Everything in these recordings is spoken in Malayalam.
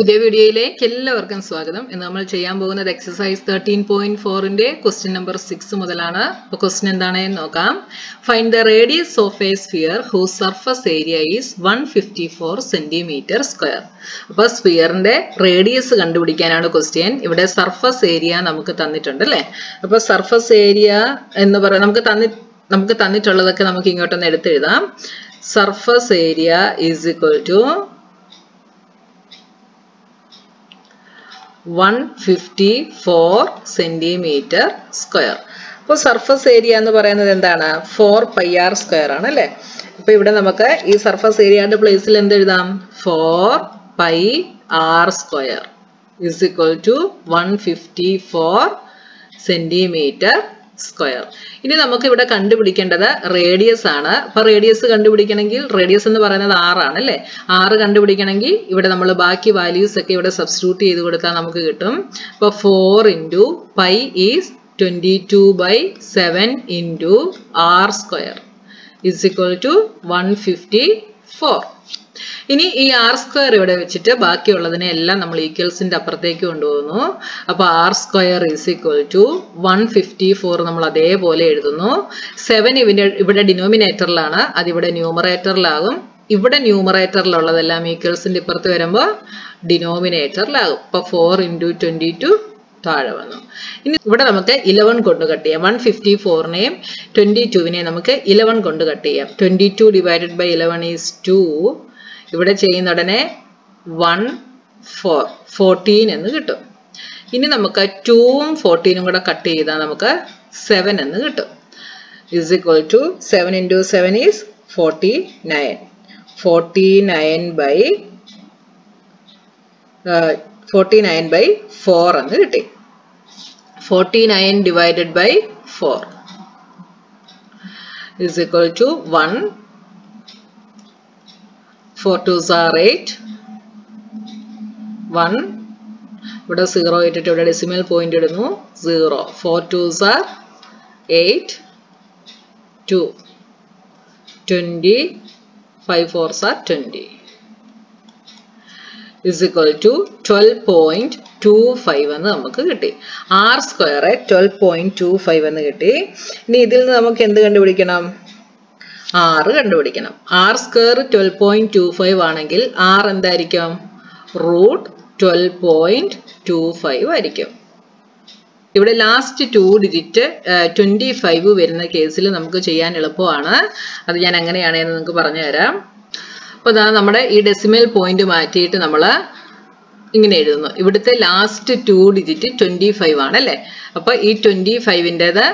പുതിയ വീഡിയോയിലേക്ക് എല്ലാവർക്കും സ്വാഗതം. ഇന്ന് നമ്മൾ ചെയ്യാൻ പോകുന്നത് എക്സസൈസ് തേർട്ടീൻ പോയിന്റ് ഫോറിന്റെ ക്വസ്റ്റ്യൻ നമ്പർ സിക്സ് മുതലാണ്. അപ്പൊ ക്വസ്റ്റ്യൻ എന്താണെന്ന് നോക്കാം. Find the radius of a sphere whose surface area is one fifty four centimetre square അപ്പൊ സ്ഫിയറിന്റെ റേഡിയസ് കണ്ടുപിടിക്കാനാണ് ക്വസ്റ്റ്യൻ ഇവിടെ സർഫസ് ഏരിയ നമുക്ക് തന്നിട്ടുണ്ട് അല്ലെ? അപ്പൊ സർഫസ് ഏരിയ എന്ന് പറയാം നമുക്ക് തന്നി നമുക്ക് തന്നിട്ടുള്ളതൊക്കെ നമുക്ക് ഇങ്ങോട്ടൊന്ന് എടുത്തെഴുതാം. Surface area is equal to one fifty four centimetre square അപ്പോൾ സർഫസ് ഏരിയ എന്ന് പറയുന്നത് എന്താണ്? ഫോർ പൈ ആർ സ്ക്വയർ ആണ് അല്ലേ? അപ്പൊ ഇവിടെ നമുക്ക് ഈ സർഫസ് ഏരിയയുടെ പ്ലേസിൽ എന്ത് എഴുതാം? Four pi r square is equal to one fifty four centimetre square ഇനി നമുക്ക് ഇവിടെ കണ്ടുപിടിക്കേണ്ടത് റേഡിയസ് ആണ്. അപ്പൊ റേഡിയസ് കണ്ടുപിടിക്കണമെങ്കിൽ റേഡിയസ് എന്ന് പറയുന്നത് ആറാണ് അല്ലേ? ആറ് കണ്ടുപിടിക്കണമെങ്കിൽ ഇവിടെ നമ്മൾ ബാക്കി വാല്യൂസ് ഒക്കെ ഇവിടെ സബ്സ്റ്റിറ്റ്യൂട്ട് ചെയ്ത് കൊടുത്താൽ നമുക്ക് കിട്ടും. അപ്പൊ four into pi is twenty two by seven into r square is equal to one fifty four ഇനി ഈ ആർ സ്ക്വയർ ഇവിടെ വെച്ചിട്ട് ബാക്കിയുള്ളതിനെ എല്ലാം നമ്മൾ ഈക്വൽസിന്റെ അപ്പുറത്തേക്ക് കൊണ്ടുപോകുന്നു. അപ്പൊ r square is equal to one fifty four നമ്മൾ അതേപോലെ എഴുതുന്നു. സെവൻ ഇവിടെ ഇവിടെ ഡിനോമിനേറ്ററിലാണ് അതിവിടെ ന്യൂമറേറ്ററിലാകും ഇവിടെ ന്യൂമറേറ്ററിലുള്ളതെല്ലാം ഈക്വൽസിന്റെ ഇപ്പുറത്ത് വരുമ്പോൾ ഡിനോമിനേറ്ററിലാകും ഇപ്പൊ ഫോർ ഇന്റു ട്വന്റി ടു താഴെ വന്നു. ഇനി ഇവിടെ നമുക്ക് ഇലവൻ കൊണ്ട് കട്ട് ചെയ്യാം. വൺ ഫിഫ്റ്റി ഫോറിനെയും ട്വന്റി ടുവിനെയും നമുക്ക് ഇലവൻ കൊണ്ട് കട്ട് ചെയ്യാം. Twenty two divided by eleven is two ഇവിടെ ചെയ്യുന്ന ഉടനെ വൺ ഫോർ ഫോർട്ടീൻ എന്ന് കിട്ടും. ഇനി നമുക്ക് ടൂവും ഫോർട്ടീനും കൂടെ കട്ട് ചെയ്താൽ നമുക്ക് സെവൻ എന്ന് കിട്ടും. Is equal to seven into seven is forty nine forty nine by forty nine by four എന്ന് കിട്ടി. Forty nine divided by four is equal to one four twos are eight one ഇവിടെ സീറോ ഇട്ടിട്ട് ഇവിടെ ഡെസിമൽ പോയിന്റ് ഇടുന്നു. Zero four twos are eight two twenty five fours are twenty is equal to twelve point two five എന്ന് നമുക്ക് കിട്ടി. R square twelve point two five എന്ന് കിട്ടി. ഇനി ഇതിൽ നിന്ന് നമുക്ക് എന്ത് കണ്ടുപിടിക്കണം? ആറ് കണ്ടുപിടിക്കണം. R square twelve point two five ആണെങ്കിൽ ആർ എന്തായിരിക്കും? Root twelve point two five ആയിരിക്കും. ഇവിടെ last two digit twenty five വരുന്ന കേസിൽ നമുക്ക് ചെയ്യാൻ എളുപ്പമാണ്. അത് ഞാൻ എങ്ങനെയാണെന്ന് നിങ്ങൾക്ക് പറഞ്ഞു തരാം അപ്പോൾ അതാണ് നമ്മുടെ ഈ ഡെസിമൽ പോയിന്റ് മാറ്റിയിട്ട് നമ്മൾ ഇങ്ങനെ എഴുതുന്നു. ഇവിടുത്തെ last two digit twenty five ആണ് അല്ലേ അപ്പോൾ ഈ ട്വന്റി ഫൈവിന്റെത്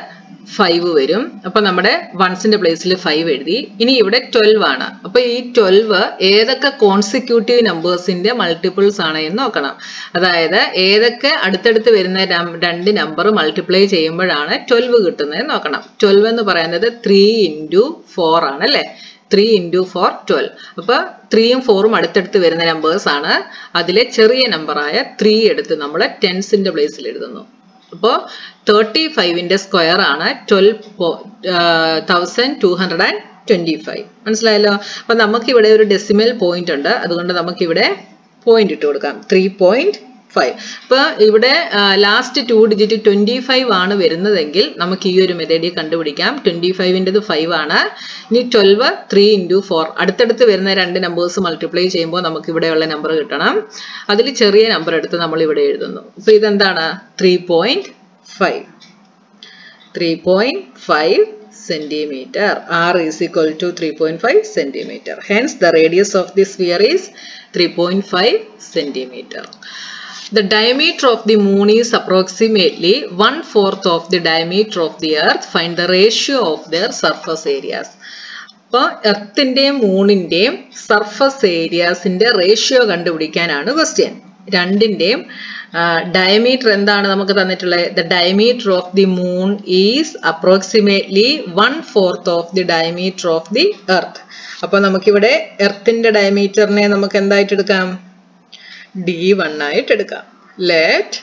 ഫൈവ് വരും. അപ്പൊ നമ്മുടെ വൺസിന്റെ പ്ലേസിൽ ഫൈവ് എഴുതി. ഇനി ഇവിടെ ട്വൽവ് ആണ്. അപ്പൊ ഈ ട്വൽവ് ഏതൊക്കെ കോൺസിക്യൂട്ടീവ് നമ്പേഴ്സിന്റെ മൾട്ടിപ്പിൾസ് ആണ് എന്ന് നോക്കണം. അതായത് ഏതൊക്കെ അടുത്തടുത്ത് വരുന്ന രണ്ട് നമ്പർ മൾട്ടിപ്ലൈ ചെയ്യുമ്പോഴാണ് ട്വൽവ് കിട്ടുന്നത് നോക്കണം. ട്വൽവ് എന്ന് പറയുന്നത് ത്രീ ഇന്റു ഫോർ ആണ് അല്ലേ? ത്രീ ഇന്റു ഫോർ ട്വൽവ് അപ്പൊ ത്രീയും ഫോറും അടുത്തടുത്ത് വരുന്ന നമ്പേഴ്സ് ആണ്. അതിലെ ചെറിയ നമ്പറായ ത്രീ എടുത്ത് നമ്മൾ ടെൻസിന്റെ പ്ലേസിൽ എഴുതുന്നു. അപ്പോൾ തേർട്ടി ഫൈവിന്റെ സ്ക്വയർ ആണ് twelve thousand two hundred and twenty five മനസ്സിലായല്ലോ? അപ്പം നമുക്കിവിടെ ഒരു ഡെസിമൽ പോയിന്റ് ഉണ്ട്. അതുകൊണ്ട് നമുക്കിവിടെ പോയിന്റ് ഇട്ട് കൊടുക്കാം. ത്രീ ഫൈവ് അപ്പൊ ഇവിടെ last two digit twenty five ആണ് വരുന്നതെങ്കിൽ നമുക്ക് ഈ ഒരു മെത്തേഡിൽ കണ്ടുപിടിക്കാം. ട്വന്റി ഫൈവിന്റെത് ഫൈവ് ആണ്. ഇനി ട്വൽവ് ത്രീ ഇന്റു ഫോർ അടുത്തടുത്ത് വരുന്ന രണ്ട് നമ്പേഴ്സ് മൾട്ടിപ്ലൈ ചെയ്യുമ്പോൾ നമുക്ക് ഇവിടെയുള്ള നമ്പർ കിട്ടണം. അതിൽ ചെറിയ നമ്പർ എടുത്ത് നമ്മൾ ഇവിടെ എഴുതുന്നു. അപ്പൊ ഇതെന്താണ്? Three point five three point five centimeter. R is equal to 3.5 centimeter. Hence the radius of the sphere is 3.5 centimeter. The diameter of the moon is approximately one fourth of the diameter of the earth. Find the ratio of their surface areas. അപ്പോൾ എർത്തിന്റെയും മൂണിന്റെയും സർഫസ് ഏരിയാസിന്റെ റേഷ്യോ കണ്ടുപിടിക്കാനാണ് ക്വസ്റ്റ്യൻ രണ്ടിന്റെയും ഡയമീറ്റർ എന്താണ് നമുക്ക് തന്നിട്ടുള്ളത് the diameter of the moon is approximately one fourth of the diameter of the earth അപ്പോൾ നമുക്കിവിടെ എർത്തിന്റെ ഡയമീറ്ററിനെ നമുക്ക് എന്തായിട്ട് എടുക്കാം ഡി വൺ ആയിട്ട് എടുക്കാം. Let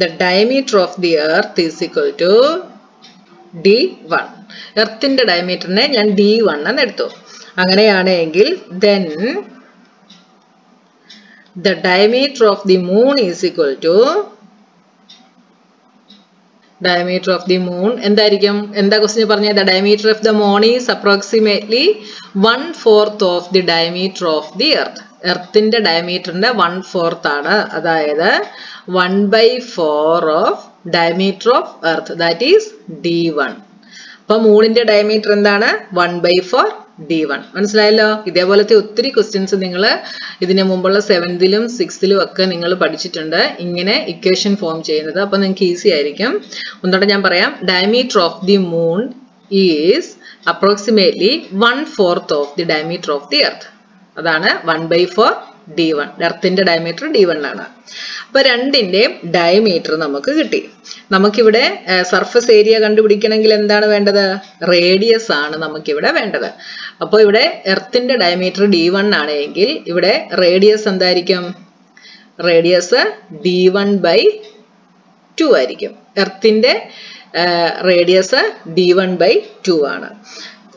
the diameter of the earth is equal to d one എർത്തിന്റെ ഡയമീറ്ററിനെ ഞാൻ ഡി വൺ എന്ന് എടുത്തു. അങ്ങനെയാണെങ്കിൽ then the diameter of the moon is equal to diameter of the moon എന്തായിരിക്കും? എന്താ ക്വസ്റ്റ്യൻ പറഞ്ഞ the diameter of the moon is approximately one fourth of the diameter of the earth. എർത്തിന്റെ ഡയമീറ്ററിന്റെ വൺ ഫോർത്ത് ആണ്. അതായത് one by four of diameter of earth. That is d one അപ്പൊ മൂണിന്റെ ഡയമീറ്റർ എന്താണ്? One by four d one മനസ്സിലായല്ലോ? ഇതേപോലത്തെ ഒത്തിരി ക്വസ്റ്റ്യൻസ് നിങ്ങൾ ഇതിന് മുമ്പുള്ള സെവൻത്തിലും സിക്സ്ത്തിലും ഒക്കെ നിങ്ങൾ പഠിച്ചിട്ടുണ്ട്. ഇങ്ങനെ ഇക്വേഷൻ ഫോം ചെയ്യുന്നത്. അപ്പൊ നിങ്ങൾക്ക് ഈസി ആയിരിക്കും. ഒന്നുകൂടെ ഞാൻ പറയാം. Diameter of the moon is approximately one fourth of the diameter of the earth അതാണ് one by four d one എർത്തിന്റെ diameter d one ആണ് അപ്പൊ രണ്ടിന്റെയും ഡയമീറ്റർ നമുക്ക് കിട്ടി. നമുക്കിവിടെ സർഫസ് ഏരിയ കണ്ടുപിടിക്കണമെങ്കിൽ എന്താണ് വേണ്ടത്? റേഡിയസ് ആണ് നമുക്കിവിടെ വേണ്ടത്. അപ്പോൾ ഇവിടെ എർത്തിന്റെ ഡയമീറ്റർ ഡി വൺ ആണെങ്കിൽ ഇവിടെ റേഡിയസ് എന്തായിരിക്കും? Radius d one by two ആയിരിക്കും. എർത്തിന്റെ radius d one by two ആണ്.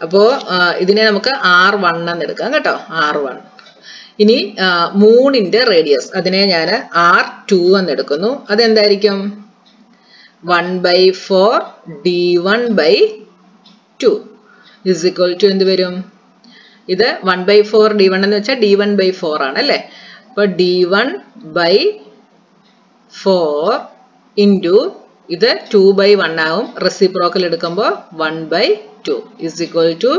അപ്പോൾ ഇതിനെ നമുക്ക് ആർ വൺ എന്ന് എടുക്കാം കേട്ടോ. ആർ വൺ ഇനി മൂണിന്റെ റേഡിയസ് അതിനെ ഞാൻ ആർ ടു എന്ന് എടുക്കുന്നു. അതെന്തായിരിക്കും? One by four d one by two is equal to എന്ത് വരും? ഇത് one by four d one എന്ന് വെച്ചാൽ ഡി വൺ ബൈ ഫോർ ആണ് അല്ലേ? അപ്പൊ d one by four into ഇത് ടു ബൈ വൺ ആവും. റെസിപ്രോക്കൽ എടുക്കുമ്പോൾ one by two is equal to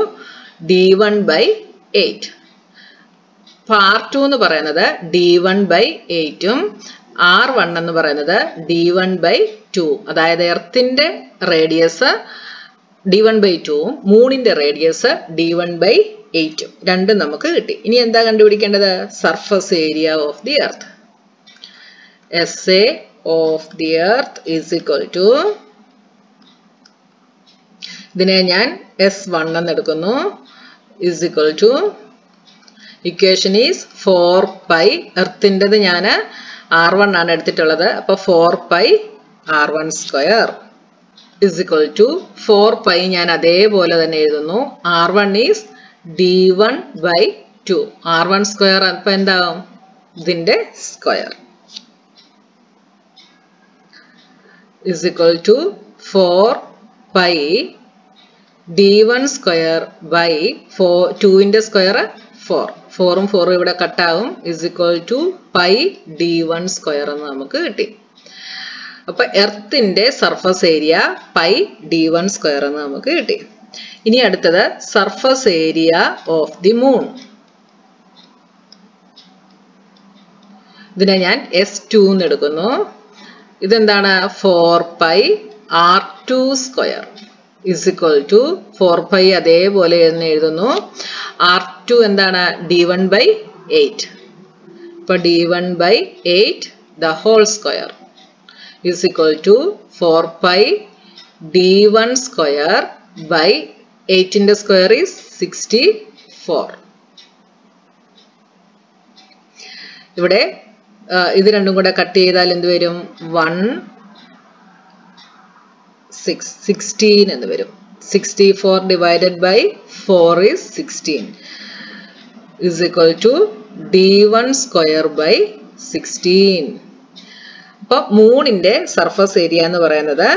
d one by eight part two എന്ന് പറയുന്നത് ഡി വൺ ബൈ എയ്റ്റും ആർ വൺ എന്ന് പറയുന്നത് ഡി വൺ ബൈ ടു അതായത് എർത്തിന്റെ റേഡിയസ് ഡി വൺ ബൈ ടുവും മൂണിന്റെ റേഡിയസ് ഡി വൺ ബൈ എയ്റ്റും രണ്ടും നമുക്ക് കിട്ടി. ഇനി എന്താ കണ്ടുപിടിക്കേണ്ടത്? Surface area of the earth S A of the earth is equal to ഇതിനെ ഞാൻ എസ് വൺ എന്ന് എടുക്കുന്നു is equal to equation is four pi എർത്തിന്റെത് ഞാൻ ആർ വൺ ആണ് എടുത്തിട്ടുള്ളത്. അപ്പോൾ four pi r one square is equal to four pi ഞാൻ അതേപോലെ തന്നെ എഴുതുന്നു. R one is d one by two r one square അപ്പൊ എന്താവും? ഇതിന്റെ square is equal to four pi d square by four ടുവിന്റെ സ്ക്വയർ ഫോർ ഫോറും ഫോറും ഇവിടെ കട്ടാവും is equal to pi d one square എന്ന് നമുക്ക് കിട്ടി. അപ്പൊ എർത്തിന്റെ surface area pi d one square എന്ന് നമുക്ക് കിട്ടി. ഇനി അടുത്തത് surface area of the moon ഇതിനെ ഞാൻ എസ് ടു എന്ന് എടുക്കുന്നു. ഇതെന്താണ്? Four pi r two square is equal to four pi അതേപോലെ തന്നെ എഴുതുന്നു. ആർ ടു എന്താണ്? ഡി വൺ ബൈ എയ്റ്റ് ഇപ്പൊ d one by eight the whole square is equal to four pi d one square by എയ്റ്റിന്റെ square is sixty four ഇവിടെ ഇത് രണ്ടും കൂടെ കട്ട് ചെയ്താൽ എന്ത് വരും? വൺ സിക്സ് സിക്സ്റ്റീൻ എന്ന് വരും. Sixty four divided by four is sixteen is equal to d one square by sixteen അപ്പൊ മൂണിന്റെ സർഫസ് ഏരിയ എന്ന് പറയുന്നത്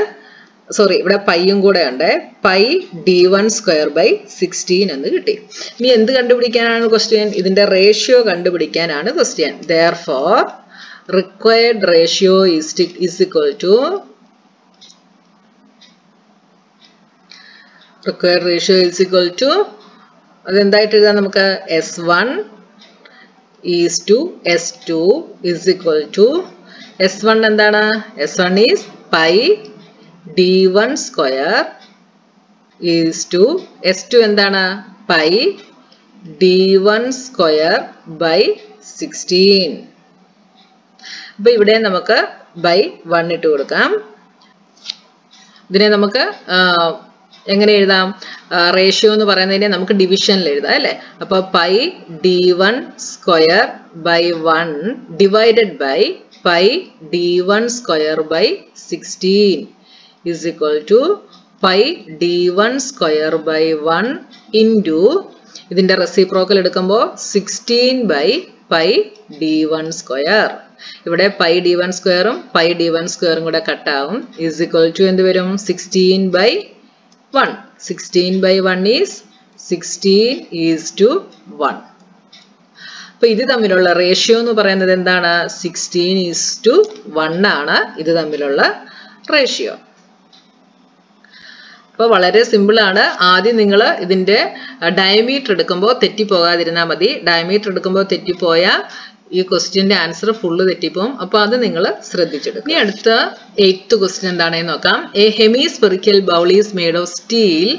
സോറി ഇവിടെ പൈയും കൂടെ ഉണ്ട്. Pi d one square by sixteen എന്ന് കിട്ടി. ഇനി എന്ത് കണ്ടുപിടിക്കാനാണ് ക്വസ്റ്റ്യൻ ഇതിന്റെ ratio കണ്ടുപിടിക്കാനാണ് question therefore required ratio is is equal to required ratio is equal to അതെന്തായിട്ട് എഴുതാം നമുക്ക്? S one is to s two is equal to s one എന്താണ്? S one is pi d one square is to s two എന്താണ്? Pi d one square by sixteen അപ്പൊ ഇവിടെ നമുക്ക് ബൈ വൺ ഇട്ട് കൊടുക്കാം. ഇതിനെ നമുക്ക് എങ്ങനെ എഴുതാം? റേഷ്യോ എന്ന് പറയുന്നതിനെ നമുക്ക് ഡിവിഷനിൽ എഴുതാം അല്ലെ? അപ്പൊ pi d one square by one divided by pi d one square by sixteen is equal to pi d1 square by 1 into ഇതിന്റെ റെസിപ്രോക്കൽ എടുക്കുമ്പോൾ sixteen by pi d one square ഇവിടെ പൈ ഡി വൺ സ്ക്വയറും പൈ ഡി വൺ സ്ക്വയറും കൂടെ കട്ടാവും ഈസ് ഇക്വൽ ടു എന്ത് വരും? Sixteen by one sixteen by one is sixteen is to one അപ്പൊ ഇത് തമ്മിലുള്ള റേഷ്യോ എന്ന് പറയുന്നത് എന്താണ്? സിക്സ്റ്റീൻ ഈസ് ടു വൺ ആണ് ഇത് തമ്മിലുള്ള റേഷ്യോ അപ്പോൾ വളരെ സിമ്പിൾ ആണ്. ആദ്യം നിങ്ങൾ ഇതിന്റെ ഡയമീറ്റർ എടുക്കുമ്പോൾ തെറ്റിപ്പോകാതിരുന്നാൽ മതി. ഡയമീറ്റർ എടുക്കുമ്പോൾ തെറ്റിപ്പോയാൽ ഈ ക്വസ്റ്റ്യന്റെ ആൻസർ ഫുള്ള് തെറ്റിപ്പോവും. അപ്പോൾ അത് നിങ്ങൾ ശ്രദ്ധിച്ചെടുക്കും ഇനി അടുത്ത എയ്ത്ത് ക്വസ്റ്റ്യൻ എന്താണെന്ന് നോക്കാം. A hemispherical bowl is made of steel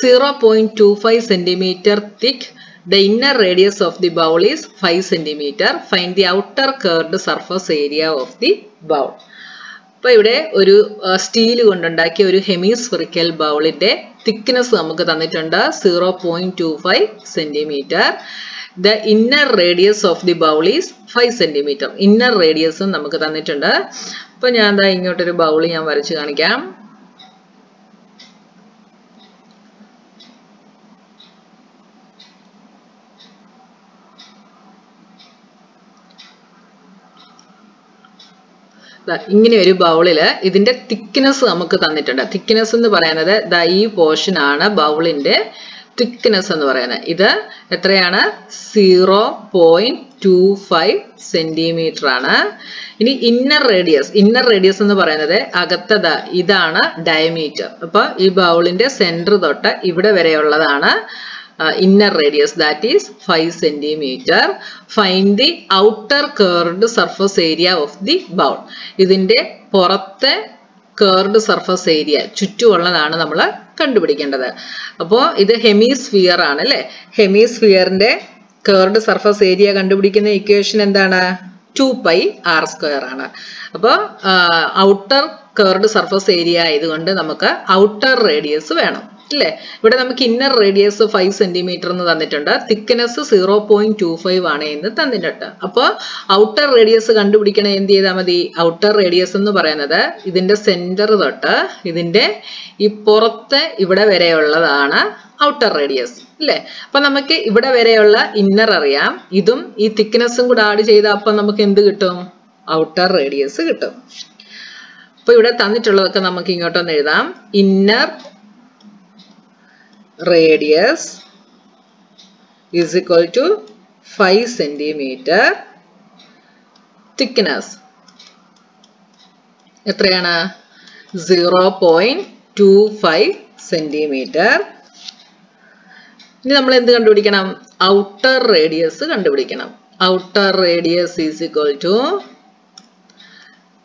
zero point two five centimetre thick the inner radius of the bowl is 5 centimetre find the outer curved surface area of the bowl അപ്പോൾ ഇവിടെ ഒരു സ്റ്റീൽ കൊണ്ടുണ്ടാക്കിയ ഒരു ഹെമിസ്ഫെറിക്കൽ ബൗളിന്റെ തിക്നെസ് നമുക്ക് തന്നിട്ടുണ്ട്. Zero point two five centimetre the inner radius of the bowl is five centimetre inner റേഡിയസും നമുക്ക് തന്നിട്ടുണ്ട്. അപ്പൊ ഞാൻ എന്താ ഇങ്ങോട്ടൊരു ബൗൾ ഞാൻ വരച്ച് കാണിക്കാം. ഇങ്ങനെ ഒരു ബൗളിൽ ഇതിന്റെ തിക്നെസ് നമുക്ക് തന്നിട്ടുണ്ട്. തിക്നെസ് എന്ന് പറയുന്നത് ദാ ഈ പോർഷൻ ആണ് ബൗളിന്റെ തിക്നെസ് എന്ന് പറയുന്നത്. ഇത് എത്രയാണ്? Zero point two five centimetre ആണ്. ഇനി ഇന്നർ റേഡിയസ് ഇന്നർ റേഡിയസ് എന്ന് പറയുന്നത് അകത്തത് ഇതാണ് ഡയമീറ്റർ അപ്പൊ ഈ ബൗളിന്റെ സെന്റർ തൊട്ട് ഇവിടെ വരെയുള്ളതാണ് inner radius that is five centimetre find the outer curved surface area of the bowl ഇതിന്റെ പുറത്തെ കേർഡ് സർഫസ് ഏരിയ ചുറ്റുമുള്ളതാണ് നമ്മൾ കണ്ടുപിടിക്കേണ്ടത്. അപ്പോൾ ഇത് ഹെമിസ്ഫിയർ ആണ് അല്ലെ? ഹെമിസ്ഫിയറിന്റെ കേർഡ് സർഫസ് ഏരിയ കണ്ടുപിടിക്കുന്ന ഇക്വേഷൻ എന്താണ്? ടു പൈ ആർ സ്ക്വയർ ആണ്. അപ്പോൾ ഔട്ടർ കേർഡ് സർഫസ് ഏരിയ ആയതുകൊണ്ട് നമുക്ക് ഔട്ടർ റേഡിയസ് വേണം. അല്ലേ? ഇവിടെ നമുക്ക് ഇന്നർ റേഡിയസ് ഫൈവ് സെന്റിമീറ്റർ എന്ന് തന്നിട്ടുണ്ട്. Thickness zero point two five ആണ് എന്ന് തന്നിട്ടുണ്ട്. അപ്പോൾ ഔട്ടർ റേഡിയസ് കണ്ടുപിടിക്കണ എന്ത് ചെയ്താൽ മതി? ഔട്ടർ റേഡിയസ് എന്ന് പറയുന്നത് ഇതിന്റെ സെന്റർ തൊട്ട് ഇതിന്റെ ഈ പുറത്തെ ഇവിടെ വരെയുള്ളതാണ് ഔട്ടർ റേഡിയസ് അല്ലേ? അപ്പൊ നമുക്ക് ഇവിടെ വരെയുള്ള ഇന്നർ അറിയാം. ഇതും ഈ തിക്നെസ്സും കൂടെ ആഡ് ചെയ്താൽ അപ്പൊ നമുക്ക് എന്ത് കിട്ടും? ഔട്ടർ റേഡിയസ് കിട്ടും. അപ്പൊ ഇവിടെ തന്നിട്ടുള്ളതൊക്കെ നമുക്ക് ഇങ്ങോട്ടൊന്ന് എഴുതാം. Inner radius is equal to 5 centimeter thickness. എത്രയാണ്? Zero point two five centimetre ഇനി നമ്മൾ എന്ത് കണ്ടുപിടിക്കണം? ഔട്ടർ റേഡിയസ് കണ്ടുപിടിക്കണം. Outer radius is equal to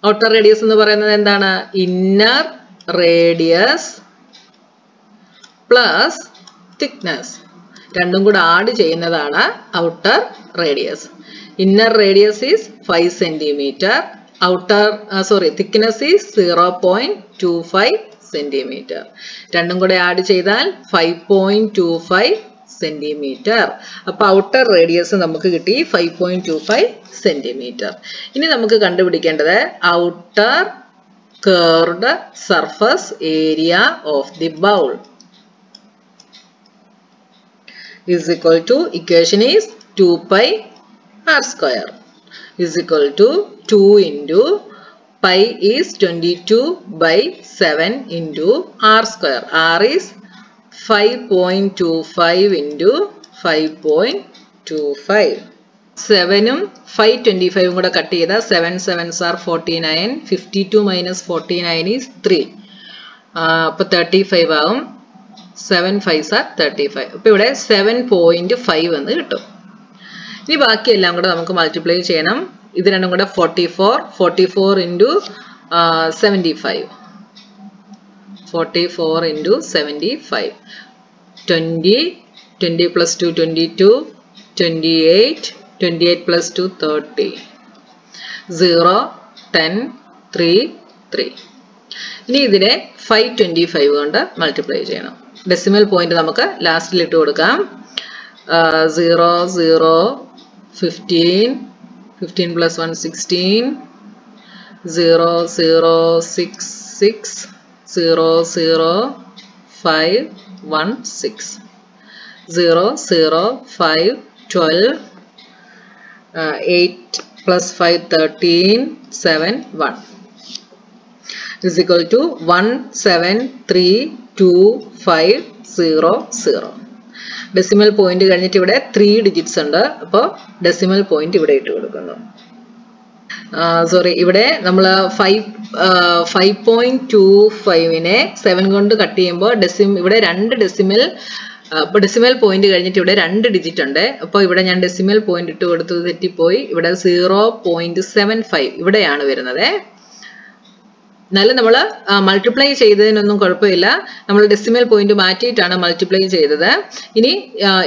outer radius എന്ന് പറയുന്നത് എന്താണ്? ഇന്നർ റേഡിയസ് പ്ലസ് തിക്നെസ് രണ്ടും കൂടെ ആഡ് ചെയ്യുന്നതാണ് outer radius inner radius is five centimetre outer sorry thickness is zero point two five centimetre രണ്ടും കൂടെ ആഡ് ചെയ്താൽ five point two five centimetre അപ്പൊ ഔട്ടർ റേഡിയസ് നമുക്ക് കിട്ടി five point two five centimetre ഇനി നമുക്ക് കണ്ടുപിടിക്കേണ്ടത് outer curved surface area of the bowl is equal to equation is 2 pi r square is equal to 2 into pi is 22 by 7 into r square r is 5.25 into 5.25 സെവനും five twenty ഫൈവും കൂടെ കട്ട് ചെയ്താൽ seven sevens are forty nine fifty two minus forty nine is three അപ്പോൾ തേർട്ടി ഫൈവ് ആവും seven five sir thirty five അപ്പോൾ ഇവിടെ സെവൻ പോയിന്റ് ഫൈവ് എന്ന് കിട്ടും. ഇനി ബാക്കിയെല്ലാം കൂടെ നമുക്ക് മൾട്ടിപ്ലൈ ചെയ്യണം. ഇത് രണ്ടും കൂടെ forty four forty four into seventy five forty four into seventy five twenty twenty plus two twenty two twenty eight twenty eight plus two thirty zero ten three three ഇനി ഇതിനെ ഫൈവ് ട്വന്റി ഫൈവ് കൊണ്ട് മൾട്ടിപ്ലൈ ചെയ്യണം. ഡെസിമൽ പോയിന്റ് നമുക്ക് ലാസ്റ്റിൽ ഇട്ട് കൊടുക്കാം. Zero zero fifteen fifteen plus one sixteen zero zero six six zero zero five one six zero zero five twelve eight plus five thirteen seven one is equal to 17325 decimal point കഴിഞ്ഞിട്ട് ഇവിടെ ത്രീ ഡിജിറ്റ്സ് ഉണ്ട്. അപ്പോൾ ഡെസിമൽ പോയിന്റ് ഇവിടെ ഇട്ട് കൊടുക്കുന്നു. സോറി ഇവിടെ നമ്മൾ ഫൈവ് ഫൈവ് പോയിന്റ് ടു ഫൈവിനെ സെവൻ കൊണ്ട് കട്ട് ചെയ്യുമ്പോൾ ഡെസിം ഇവിടെ രണ്ട് ഡെസിമൽ അപ്പോൾ ഡെസിമൽ പോയിന്റ് കഴിഞ്ഞിട്ട് ഇവിടെ രണ്ട് ഡിജിറ്റ് ഉണ്ട്. അപ്പോൾ ഇവിടെ ഞാൻ ഡെസിമൽ പോയിന്റ് ഇട്ട് കൊടുത്തത് തെറ്റിപ്പോയി. ഇവിടെ സീറോ പോയിന്റ് സെവൻ ഫൈവ് ഇവിടെയാണ് വരുന്നത്. എന്നാലും നമ്മൾ മൾട്ടിപ്ലൈ ചെയ്തതിനൊന്നും കുഴപ്പമില്ല. നമ്മൾ ഡെസിമൽ പോയിന്റ് മാറ്റിയിട്ടാണ് മൾട്ടിപ്ലൈ ചെയ്തത്. ഇനി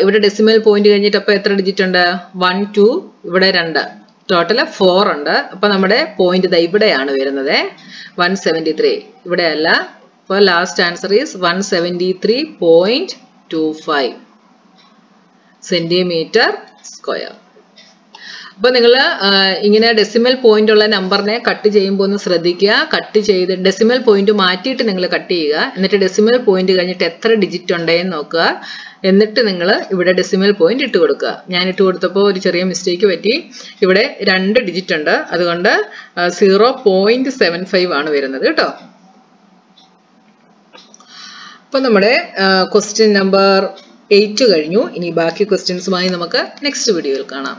ഇവിടെ ഡെസിമൽ പോയിന്റ് കഴിഞ്ഞിട്ട് എത്ര ഡിജിറ്റ് ഉണ്ട്? വൺ ടു ഇവിടെ രണ്ട്. ടോട്ടൽ ഫോർ ഉണ്ട്. അപ്പോൾ നമ്മുടെ പോയിന്റ് ഇതാ ഇവിടെയാണ് വരുന്നത്. വൺ സെവന്റി ത്രീ ഇവിടെ അല്ല അപ്പോൾ last answer is one seventy three point two five centimetre square അപ്പോൾ നിങ്ങൾ ഇങ്ങനെ ഡെസിമൽ പോയിന്റ് ഉള്ള നമ്പറിനെ കട്ട് ചെയ്യുമ്പോൾ ഒന്ന് ശ്രദ്ധിക്കുക. കട്ട് ചെയ്ത് ഡെസിമൽ പോയിന്റ് മാറ്റിയിട്ട് നിങ്ങൾ കട്ട് ചെയ്യുക. എന്നിട്ട് ഡെസിമൽ പോയിന്റ് കഴിഞ്ഞിട്ട് എത്ര ഡിജിറ്റ് ഉണ്ടെന്ന് നോക്കുക. എന്നിട്ട് നിങ്ങൾ ഇവിടെ ഡെസിമൽ പോയിന്റ് ഇട്ട് കൊടുക്കുക. ഞാൻ ഇട്ട് കൊടുത്തപ്പോൾ ഒരു ചെറിയ മിസ്റ്റേക്ക് പറ്റി. ഇവിടെ രണ്ട് ഡിജിറ്റ് ഉണ്ട്. അതുകൊണ്ട് സീറോ പോയിന്റ് സെവൻ ഫൈവ് ആണ് വരുന്നത് കേട്ടോ. അപ്പോൾ നമ്മുടെ ക്വസ്റ്റ്യൻ നമ്പർ എയ്റ്റ് കഴിഞ്ഞു. ഇനി ബാക്കി ക്വസ്റ്റ്യൻസുമായി നമുക്ക് നെക്സ്റ്റ് വീഡിയോയിൽ കാണാം.